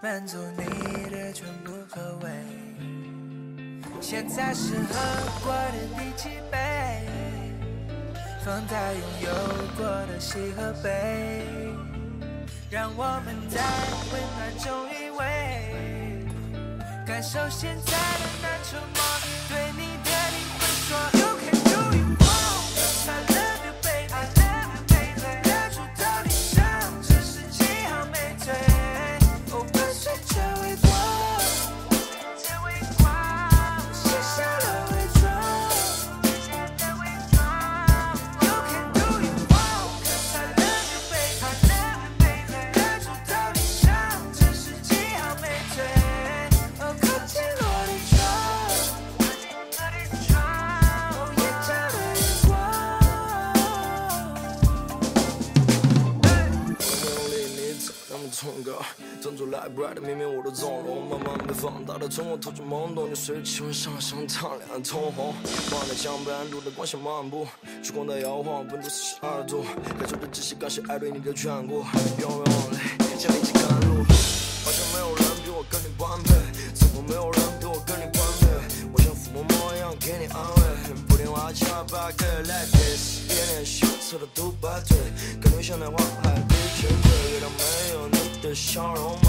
满足你的全部口味。现在是喝过的第几杯？放大拥有过的喜和悲，让我们在温暖中依偎，感受现在的那触摸。对你走那么崇高，珍珠来 bright，明明我的纵容，慢慢被放大的从我透出懵懂，你随着气温上升，烫脸通红。望着江边路的光线漫步，烛光在摇晃，温度四十二度，感受着窒息，感谢爱对你的眷顾，永远忘泪，将你起赶路。好像没有人比我跟你般配，似乎没有人比我跟你般配。我像父母模样给你安慰，不听话千万不要给 like this。一脸羞涩的独白腿，感觉像在花。有你的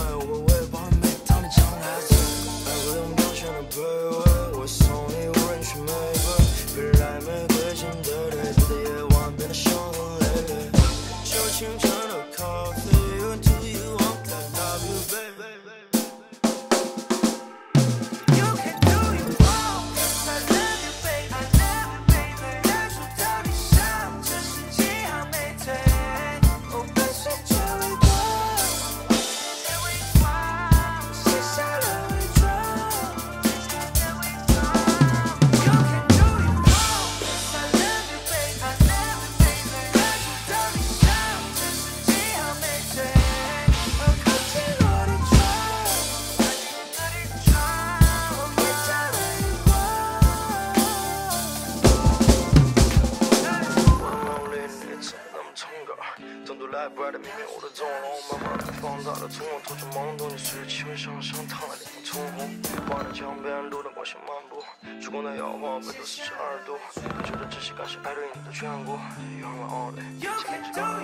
珍珠来 bright，明明我的纵容，慢慢被放大了从我透出懵懂，你随着气温上升，烫了脸通红。望着江边路灯光线漫步，烛光在摇晃，温度四十二度，感受着窒息，感谢爱对你的眷顾，You're my only，今天只有你